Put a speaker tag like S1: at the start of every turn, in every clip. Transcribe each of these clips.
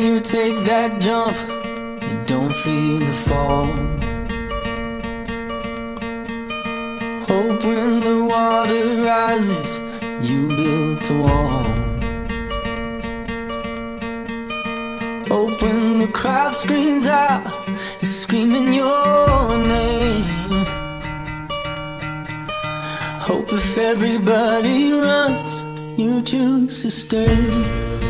S1: you take that jump, you don't feel the fall. Hope when the water rises, you built a wall. Hope when the crowd screams out, screaming your name. Hope if everybody runs, you choose to stay.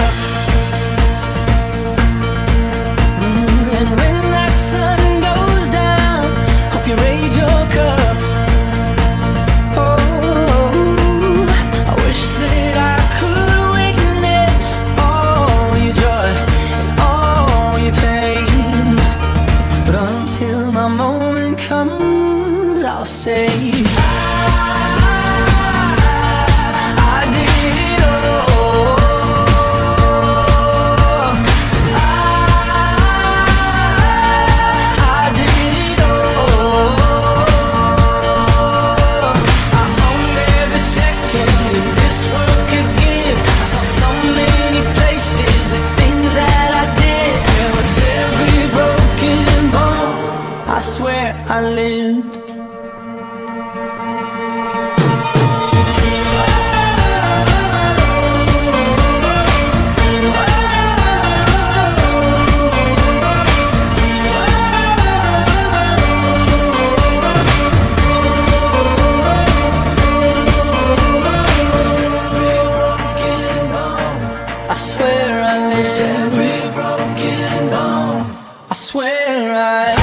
S1: Comes, I'll say. I swear I